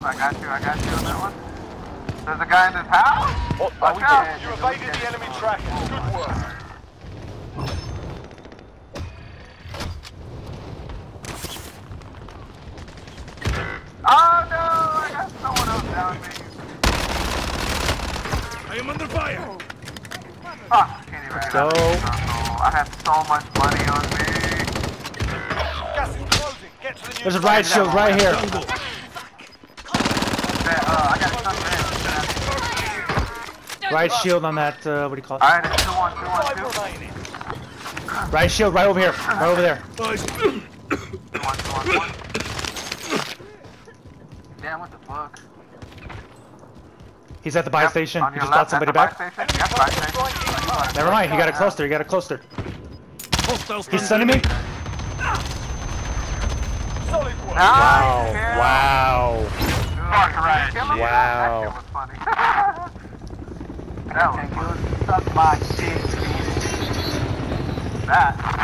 I got you, I got you on that one. There's a guy in this house? Oh, Watch we out. You evaded the enemy trackers. Good work. Oh no, I got someone else down me. I am under fire. Fuck, I can't even get out go. I have so much money on me. Gas is closing. Get to the new There's a riot shield right here. Jungle. That, uh, I got something in. Right shield on that, uh, what do you call it? Alright, it's 2 1, 2 1, 2. Right shield right over here. Right over there. Nice. 2 1, 2 1, 1. Damn, what the fuck? He's at the buy Yep, station. on He just brought somebody back. Yep, buy station. Never mind, he got it closer. He got it closer. Hostiles He's sending me. Solid work. Nice, Wow. kill. Wow. Fuck right. Kill him? Wow. That was funny. that was funny. Suck my shit. That.